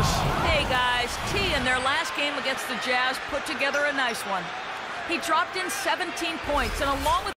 Hey, guys. T in their last game against the Jazz put together a nice one. He dropped in 17 points, and along with